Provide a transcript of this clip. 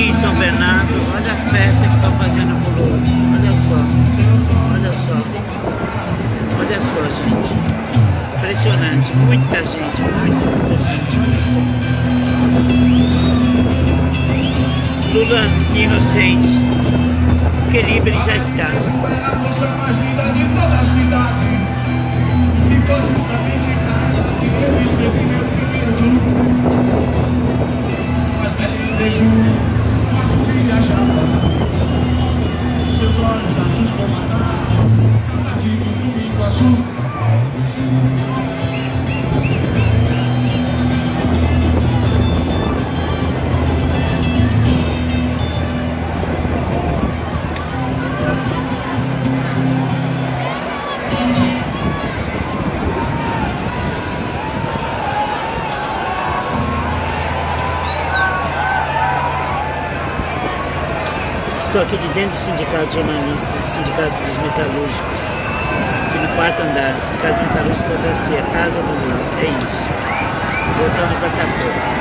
aqui em São Bernardo, olha a festa que estão fazendo no Lula. Olha só, olha só, olha só, gente. Impressionante, muita gente, muita, gente. Lula inocente, porque livre já está. beijo, mas Seus olhos azuis vão matar A Estou aqui de dentro do sindicato de jornalistas, do sindicato dos metalúrgicos, aqui no quarto andar, sindicato de metalúrgicos da CIA, casa do Lula, é isso. Voltamos daqui a pouco.